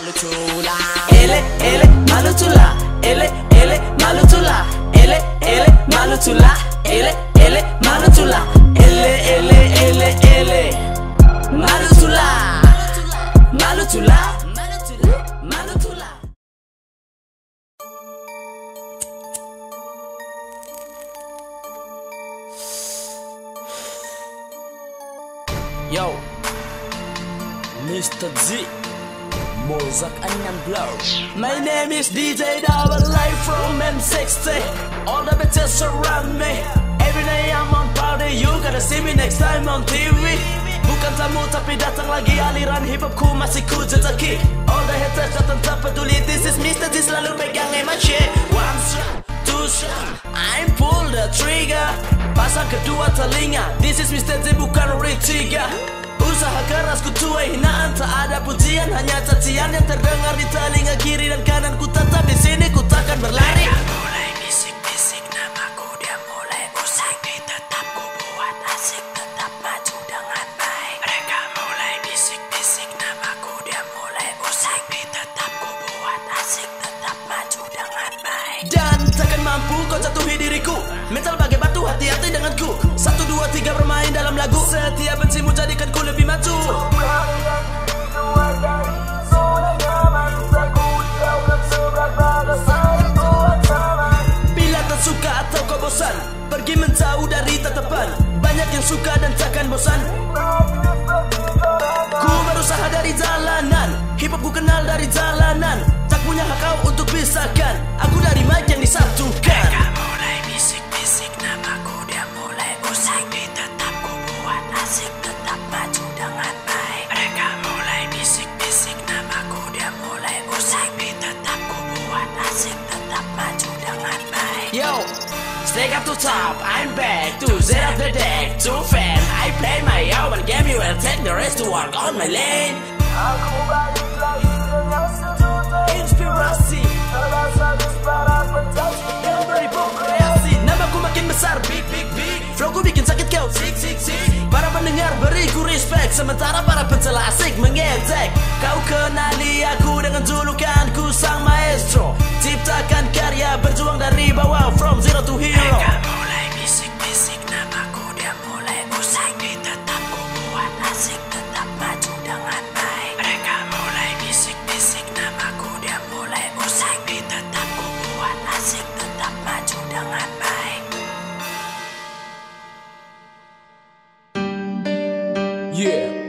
maluchula. Ele, ele, maluchula. Ele, ele, maluchula. Ele, ele, maluchula. Ele, ele, maluchula. Ele, ele, ele, ele. Maluchula. Maluchula. Maluchula. Yo, Mr. Z. Mozak Anyan Blow My name is DJ Double Life from M60 All the bitches surround me. Every day I'm on party. You gotta see me next time on TV Bukan tamu tapi datang lagi. Aliran hip hopku masih ku jejaki All the haters datang tak peduli. This is Mr. Z selalu pegang eman shit. One shot, two shot. I'm pull the trigger. Pasang kedua telinga. This is Mr. Z bukan Richiga Usaha keras ku tuai hinaan. Tak ada pujian hanya cacian yang terdengar di telinga kiri dan kanan. Ku tetap di sini ku takkan berlari. Mulai bisik-bisik namaku dia mulai usik Tetap ku buat asik tetap maju dengan baik. Mereka mulai bisik-bisik namaku dia mulai usik Tetap ku buat asik tetap maju dengan baik. Dan takkan mampu kau jatuhi diriku. Mental bagai batu hati-hati denganku. Satu dua tiga bermain dalam lagu Setiap bencimu jadikan ku lebih maju? Bila tak suka atau kau bosan Pergi menjauh dari tatapan. Banyak yang suka dan takkan bosan. Ku berusaha dari jalanan. Hip hop ku kenal dari jalanan. Tak punya hak kau untuk pisahkan. Aku dari mic yang disatukan. Mereka mulai bisik-bisik namaku dia mulai usik Yo Stay up to top, I'm back to set up the deck. To fan, I play my own game You will take the rest to work on my lane. Inspirasi Namaku makin besar, big, big, big bikin sakit kau, Para pendengar respect Sementara para pencela asik mengejek Kau kenali aku dengan julukanku sang maestro Yeah.